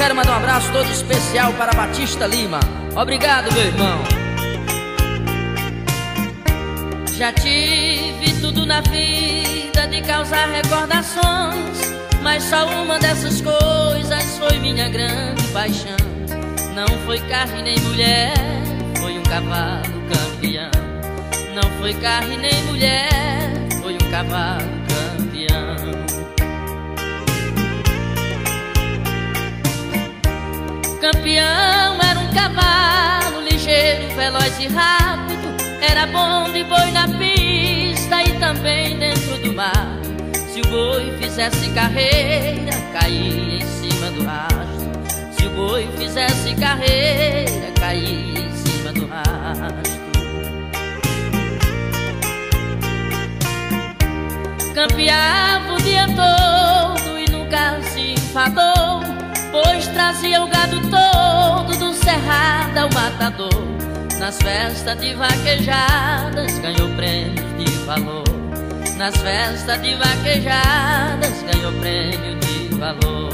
quero mandar um abraço todo especial para Batista Lima. Obrigado, meu irmão. Já tive tudo na vida de causar recordações, mas só uma dessas coisas foi minha grande paixão. Não foi carne nem mulher, foi um cavalo campeão. Não foi carne nem mulher, foi um cavalo campeão. Campeão era um cavalo ligeiro, veloz e rápido. Era bom de boi na pista e também dentro do mar. Se o boi fizesse carreira, caía em cima do rastro. Se o boi fizesse carreira, caía em cima do rastro. Campeava o dia todo e nunca se enfadou Trazia o gado todo do cerrado ao matador. Nas festas de vaquejadas ganhou prêmio de valor. Nas festas de vaquejadas ganhou prêmio de valor.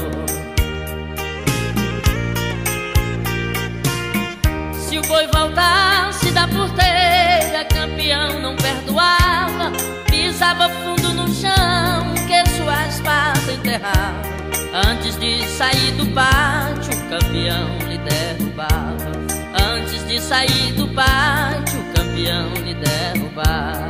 Se o boi voltasse da porteira, campeão não perdoava. Pisava fundo no chão, que suas patas enterrava Antes de sair do pátio, o campeão lhe derrubava. Antes de sair do pátio, o campeão lhe derrubava.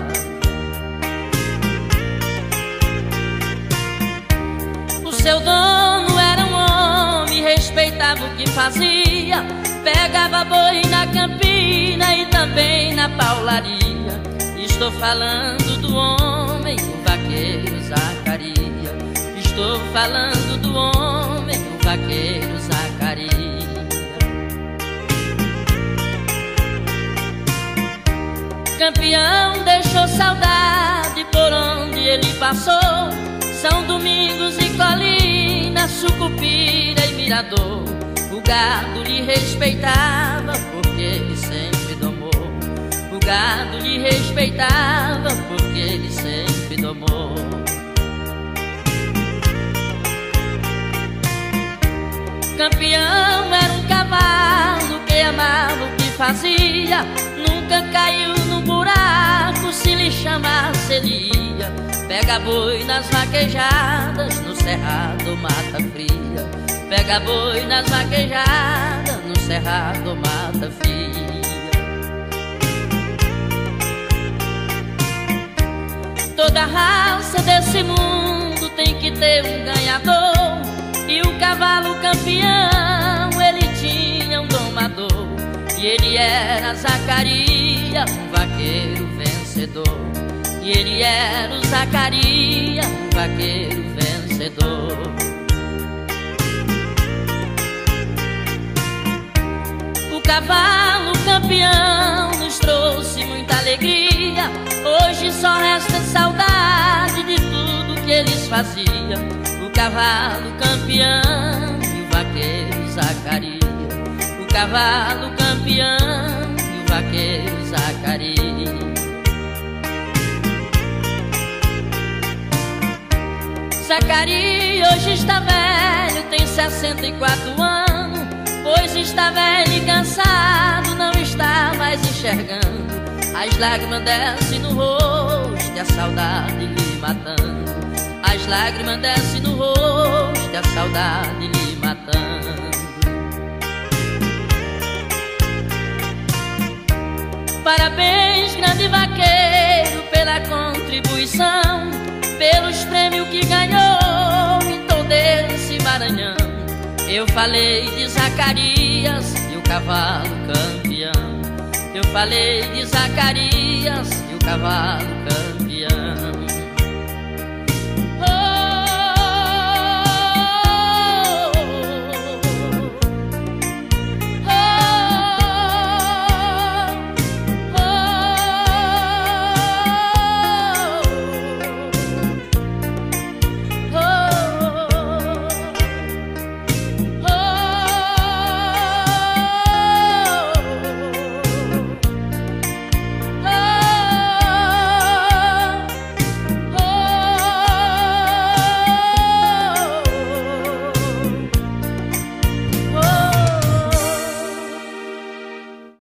O seu dono era um homem, respeitava o que fazia. Pegava boi na campina e também na paularia. Estou falando do homem, o vaqueiro Zacarias. Estou falando do homem, o vaqueiro Zacarias. Campeão deixou saudade por onde ele passou. São Domingos e Colina, Sucupira e Mirador. O gado lhe respeitava porque ele sempre domou. O gado lhe respeitava porque ele sempre domou. Campeão era um cavalo que amava o que fazia. Nunca caiu no buraco, se lhe chamasse ele ia. Pega boi nas vaquejadas, no cerrado mata fria. Pega boi nas vaquejadas, no cerrado mata fria. Toda raça desse mundo tem que ter um ganhador ele era Zacarias, um vaqueiro vencedor. E ele era o Zacarias, um vaqueiro vencedor. O cavalo campeão nos trouxe muita alegria. Hoje só resta saudade de tudo que eles faziam. Cavalo campeão e o vaqueiro Zacarias. O cavalo campeão e o vaqueiro Zacarias. Zacarias hoje está velho, tem 64 anos. Pois está velho e cansado, não está mais enxergando. As lágrimas descem no rosto e a saudade lhe matando. As lágrimas descem no rosto e a saudade lhe matando Parabéns, grande vaqueiro, pela contribuição Pelos prêmios que ganhou em todo esse Maranhão Eu falei de Zacarias e o cavalo campeão. Eu falei de Zacarias e o cavalo campeão